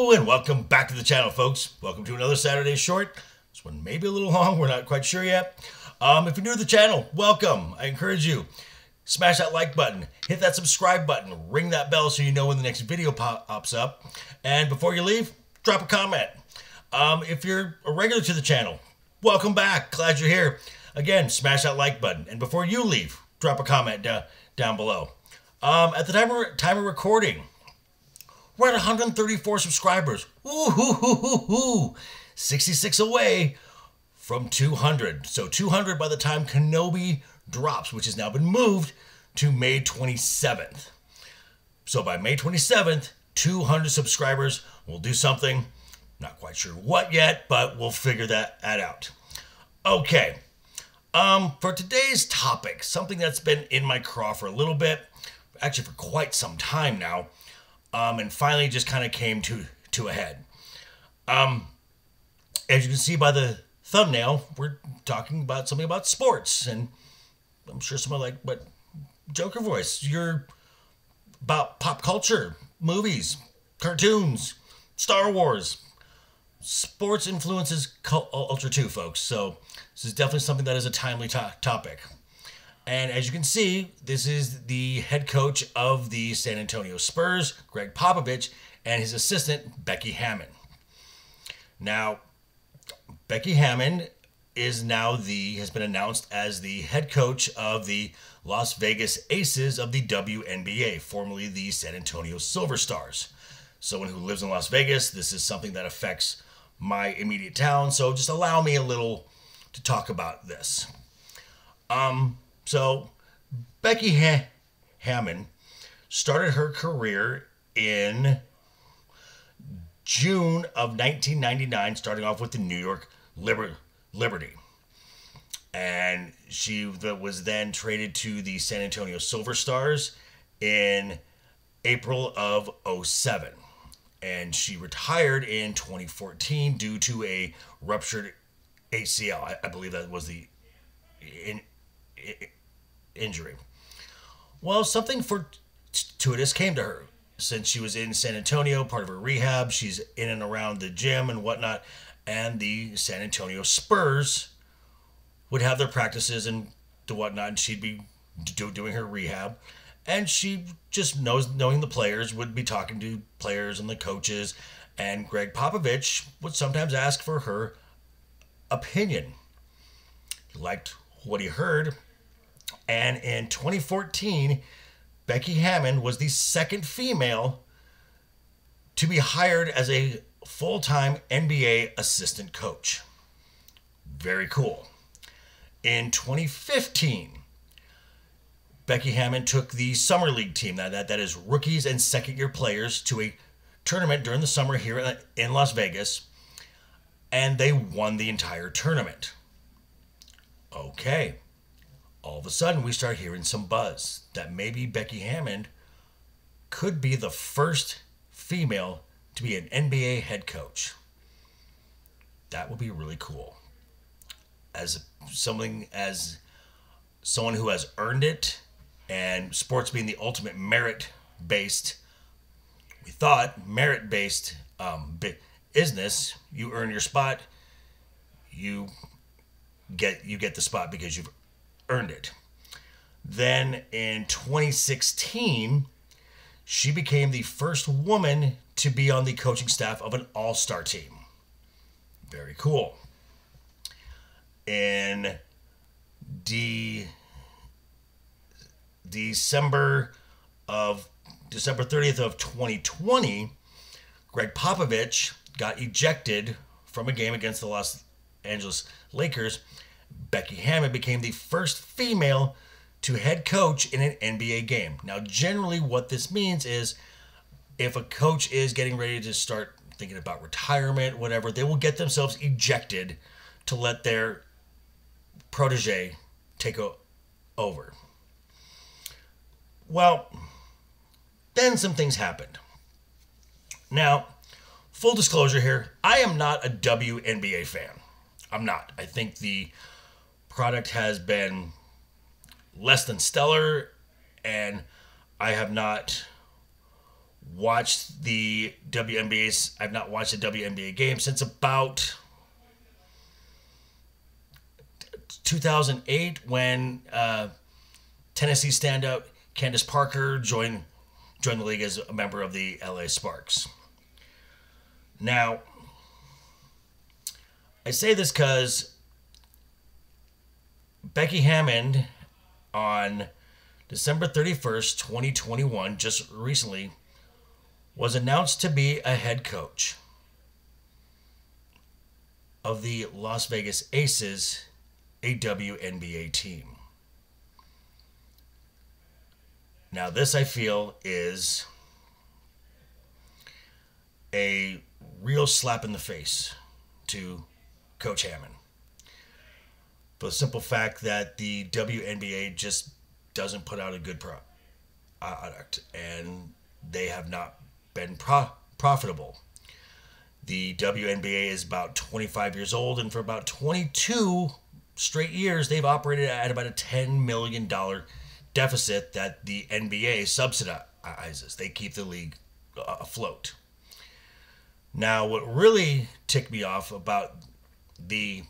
And welcome back to the channel, folks. Welcome to another Saturday short. This one may be a little long. We're not quite sure yet. Um, if you're new to the channel, welcome. I encourage you. Smash that like button, hit that subscribe button, ring that bell so you know when the next video pop pops up. And before you leave, drop a comment. Um, if you're a regular to the channel, welcome back. Glad you're here. Again, smash that like button. And before you leave, drop a comment down, down below. Um, at the time of, time of recording, we're at 134 subscribers. Ooh, hoo, hoo, hoo, hoo. 66 away from 200. So 200 by the time Kenobi drops, which has now been moved to May 27th. So by May 27th, 200 subscribers will do something. Not quite sure what yet, but we'll figure that, that out. Okay. Um, for today's topic, something that's been in my craw for a little bit, actually for quite some time now, um, and finally just kind of came to to a head. Um, as you can see by the thumbnail, we're talking about something about sports, and I'm sure someone like, but Joker voice, you're about pop culture, movies, cartoons, Star Wars. Sports influences culture too, folks. So this is definitely something that is a timely to- topic. And as you can see, this is the head coach of the San Antonio Spurs, Gregg Popovich, and his assistant, Becky Hammon. Now, Becky Hammon is now the has been announced as the head coach of the Las Vegas Aces of the WNBA, formerly the San Antonio Silver Stars. Someone who lives in Las Vegas, this is something that affects my immediate town, so just allow me a little to talk about this. Um, so Becky ha- Hammon started her career in June of 1999, starting off with the New York Liber- Liberty. And she was then traded to the San Antonio Silver Stars in April of 07. And she retired in 2014 due to a ruptured ACL. I, I believe that was the in, in, injury. Well, something fortuitous came to her since she was in San Antonio, part of her rehab. She's in and around the gym and whatnot. And the San Antonio Spurs would have their practices and the whatnot, and she'd be do, doing her rehab. And she just knows, knowing the players, would be talking to players and the coaches. And Gregg Popovich would sometimes ask for her opinion. He liked what he heard. And in 2014, Becky Hammon was the second female to be hired as a full time NBA assistant coach. Very cool. In 2015, Becky Hammon took the Summer League team, that, that, that is rookies and second year players, to a tournament during the summer here in Las Vegas, and they won the entire tournament. Okay. All of a sudden, we start hearing some buzz that maybe Becky Hammon could be the first female to be an NBA head coach. That would be really cool. As something as someone who has earned it and sports being the ultimate merit based we thought merit based um, business you earn your spot you get you get the spot because you've earned it then in 2016 she became the first woman to be on the coaching staff of an all-star team very cool in the December of December 30th of 2020, Gregg Popovich got ejected from a game against the Los Angeles Lakers. Becky Hammon became the first female to head coach in an NBA game. Now, generally, what this means is if a coach is getting ready to start thinking about retirement, whatever, they will get themselves ejected to let their protege take over. Well, then some things happened. Now, full disclosure here, I am not a WNBA fan. I'm not. I think the product has been less than stellar, and I have not watched the WNBA's. I've not watched a WNBA game since about 2008 when uh, Tennessee standout Candace Parker joined joined the league as a member of the LA Sparks. Now, I say this because Becky Hammon on December 31st, 2021, just recently, was announced to be a head coach of the Las Vegas Aces, a WNBA team. Now, this I feel is a real slap in the face to Coach Hammon. The simple fact that the WNBA just doesn't put out a good product and they have not been pro- profitable. The WNBA is about 25 years old, and for about 22 straight years, they've operated at about a $10 million deficit that the NBA subsidizes. They keep the league uh, afloat. Now, what really ticked me off about the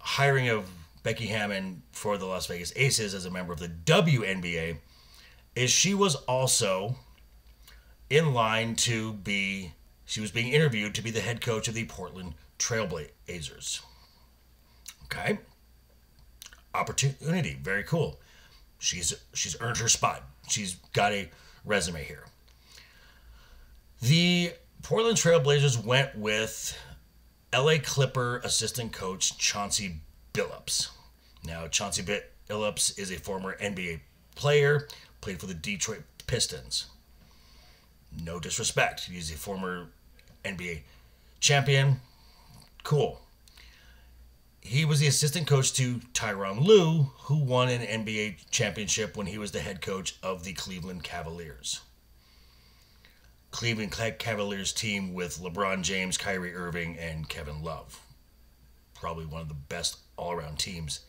hiring of Becky Hammon for the Las Vegas Aces as a member of the WNBA is she was also in line to be, she was being interviewed to be the head coach of the Portland Trailblazers. Okay. Opportunity. Very cool. She's she's earned her spot. She's got a resume here. The Portland Trailblazers went with LA Clipper assistant coach Chauncey Billups. Now, Chauncey Billups is a former NBA player, played for the Detroit Pistons. No disrespect. He's a former NBA champion. Cool. He was the assistant coach to Tyronn Lue, who won an NBA championship when he was the head coach of the Cleveland Cavaliers. Cleveland Cavaliers team with LeBron James, Kyrie Irving, and Kevin Love. Probably one of the best all around teams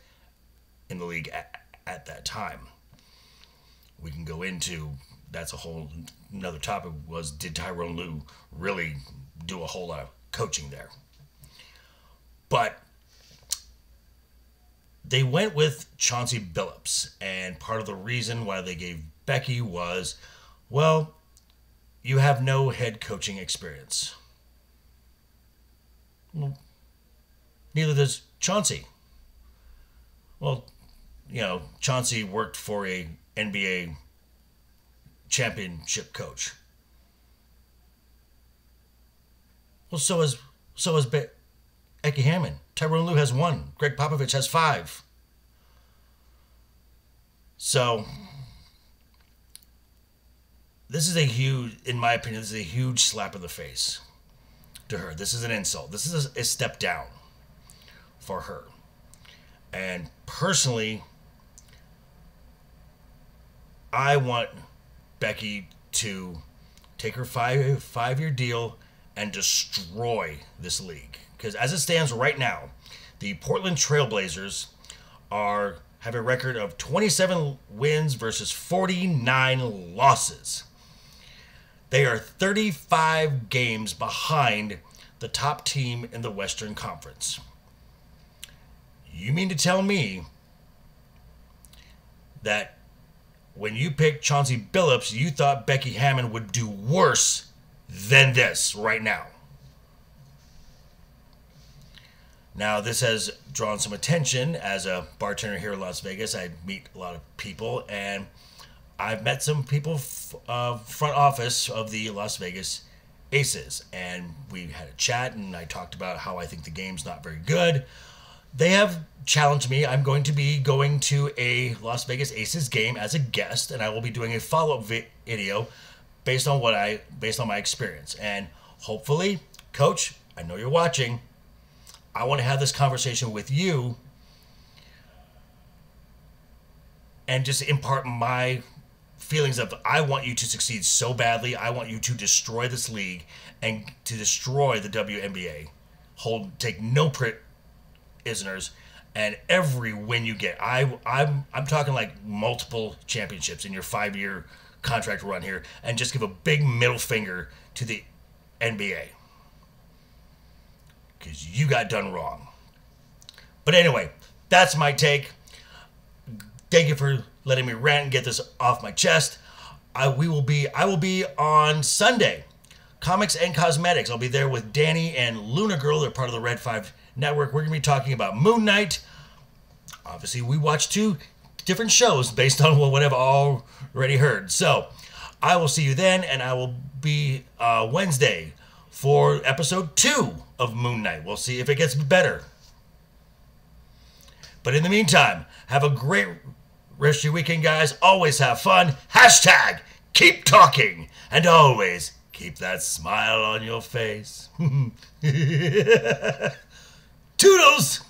in the league at, at that time. We can go into that's a whole another topic was did Tyronn Lue really do a whole lot of coaching there? But they went with Chauncey Billups, and part of the reason why they gave Becky was, well, you have no head coaching experience. Well, neither does Chauncey. Well, you know, Chauncey worked for a NBA championship coach. Well, so is so is Be- Becky Hammon. Tyronn Lue has one. Gregg Popovich has five. So this is a huge, in my opinion, this is a huge slap in the face to her. This is an insult. This is a, a step down for her. And personally, I want Becky to take her five five year deal and destroy this league. Because as it stands right now, the Portland Trailblazers are have a record of 27 wins versus 49 losses. They are 35 games behind the top team in the Western Conference. You mean to tell me that when you picked Chauncey Billups, you thought Becky Hammon would do worse than this right now? Now, this has drawn some attention as a bartender here in Las Vegas. I meet a lot of people, and I've met some people, uh, front office of the Las Vegas Aces, and we had a chat, and I talked about how I think the game's not very good. They have challenged me. I'm going to be going to a Las Vegas Aces game as a guest, and I will be doing a follow-up video based on what I based on my experience. And hopefully, coach, I know you're watching. I want to have this conversation with you and just impart my feelings of I want you to succeed so badly. I want you to destroy this league and to destroy the WNBA. Hold take no prisoners and every win you get. I I'm I'm talking like multiple championships in your 5-year contract run here and just give a big middle finger to the NBA. Because you got done wrong. But anyway, that's my take. Thank you for letting me rant and get this off my chest. I we will be I will be on Sunday. Comics and Cosmetics. I'll be there with Danny and Luna Girl. They're part of the Red 5 network. We're to be talking about Moon Knight. Obviously, we watch two different shows based on what I've already heard. So, I will see you then, and I will be uh, Wednesday for episode two of Moon Knight. We'll see if it gets better. But in the meantime, have a great rest your weekend, guys. Always have fun. Hashtag keep talking. And always keep that smile on your face. Toodles!